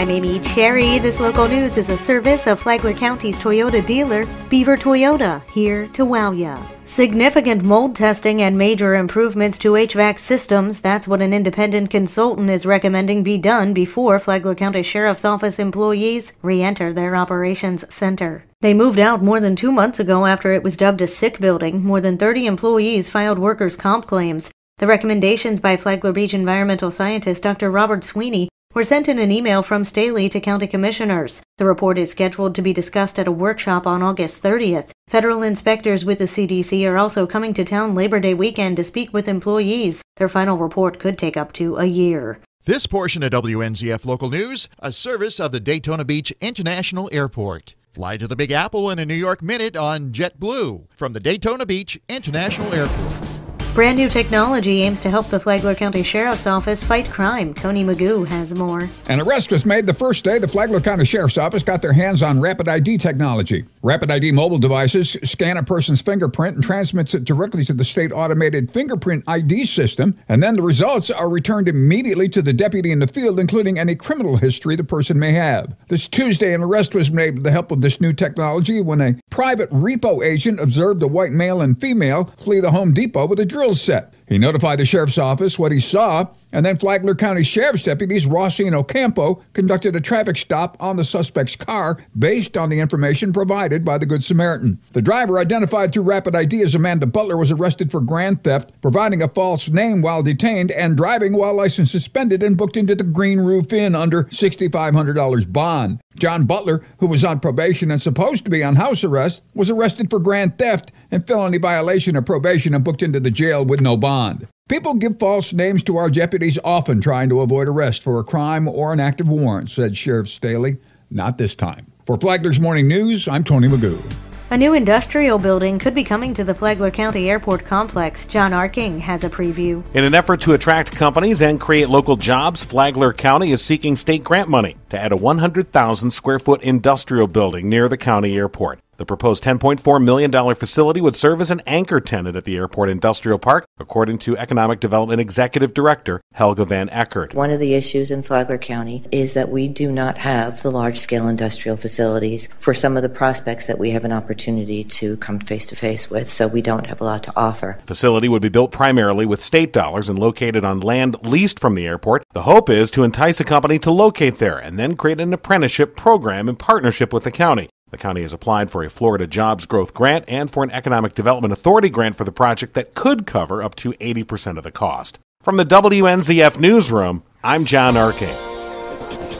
I'm Amy Cherry. This local news is a service of Flagler County's Toyota dealer, Beaver Toyota, here to wow ya. Significant mold testing and major improvements to HVAC systems, that's what an independent consultant is recommending be done before Flagler County Sheriff's Office employees re enter their operations center. They moved out more than two months ago after it was dubbed a sick building. More than 30 employees filed workers' comp claims. The recommendations by Flagler Beach environmental scientist Dr. Robert Sweeney were sent in an email from Staley to county commissioners. The report is scheduled to be discussed at a workshop on August 30th. Federal inspectors with the CDC are also coming to town Labor Day weekend to speak with employees. Their final report could take up to a year. This portion of WNZF Local News, a service of the Daytona Beach International Airport. Fly to the Big Apple in a New York minute on JetBlue from the Daytona Beach International Airport. Brand new technology aims to help the Flagler County Sheriff's Office fight crime. Tony Magoo has more. An arrest was made the first day the Flagler County Sheriff's Office got their hands on Rapid ID technology. Rapid ID mobile devices scan a person's fingerprint and transmits it directly to the state automated fingerprint ID system, and then the results are returned immediately to the deputy in the field, including any criminal history the person may have. This Tuesday, an arrest was made with the help of this new technology when a private repo agent observed a white male and female flee the Home Depot with a drill set. He notified the sheriff's office what he saw, and then Flagler County Sheriff's deputies Rossi and Ocampo conducted a traffic stop on the suspect's car based on the information provided by the Good Samaritan. The driver, identified through Rapid ID as Amanda Butler, was arrested for grand theft, providing a false name while detained, and driving while license suspended and booked into the Green Roof Inn under $6,500 bond. John Butler, who was on probation and supposed to be on house arrest, was arrested for grand theft and felony violation of probation and booked into the jail with no bond. People give false names to our deputies often trying to avoid arrest for a crime or an active warrant, said Sheriff Staley. Not this time. For Flagler's Morning News, I'm Tony Magoo. A new industrial building could be coming to the Flagler County Airport complex. John Arking has a preview. In an effort to attract companies and create local jobs, Flagler County is seeking state grant money to add a 100,000 square foot industrial building near the county airport. The proposed $10.4 million facility would serve as an anchor tenant at the Airport Industrial Park, according to Economic Development Executive Director Helga Van Eckert. One of the issues in Flagler County is that we do not have the large scale industrial facilities for some of the prospects that we have an opportunity to come face to face with, so we don't have a lot to offer. The facility would be built primarily with state dollars and located on land leased from the airport. The hope is to entice a company to locate there and then create an apprenticeship program in partnership with the county. The county has applied for a Florida Jobs Growth Grant and for an Economic Development Authority grant for the project that could cover up to 80% of the cost. From the WNZF Newsroom, I'm John Arking.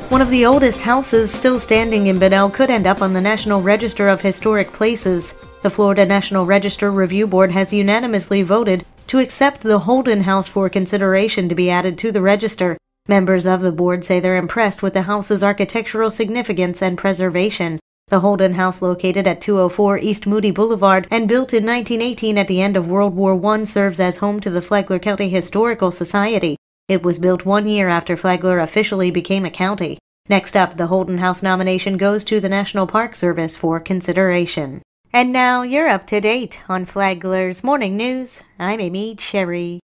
One of the oldest houses still standing in Bunnell could end up on the National Register of Historic Places. The Florida National Register Review Board has unanimously voted to accept the Holden House for consideration to be added to the register. Members of the board say they're impressed with the house's architectural significance and preservation. The Holden House, located at 204 East Moody Boulevard and built in 1918 at the end of World War I, serves as home to the Flagler County Historical Society. It was built one year after Flagler officially became a county. Next up, the Holden House nomination goes to the National Park Service for consideration. And now you're up to date on Flagler's Morning News. I'm Amy Cherry.